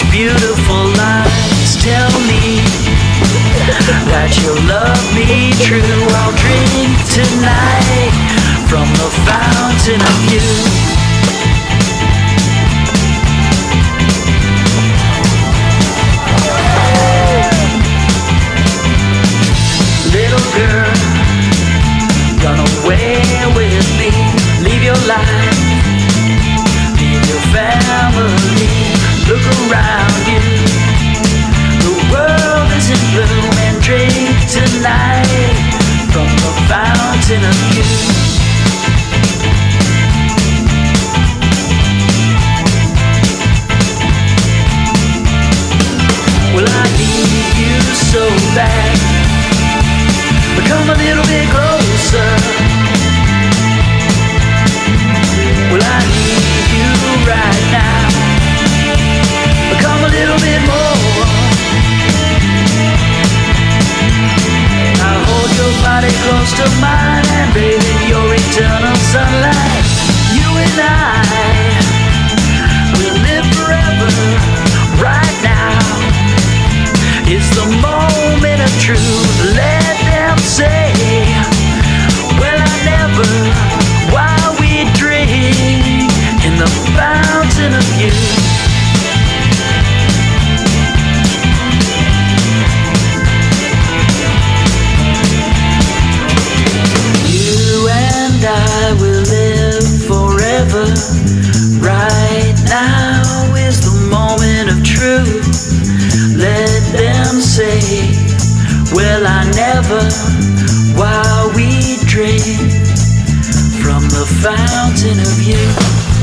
such beautiful lies. Tell me that you'll love me true. I'll drink tonight from the fountain of you. Little girl, run away with me. Leave your life, Around you. The world is in bloom and tonight from the fountain of. Well, I need you so bad. And I Right now is the moment of truth. Let them say, Well, I never, while we drink from the fountain of youth.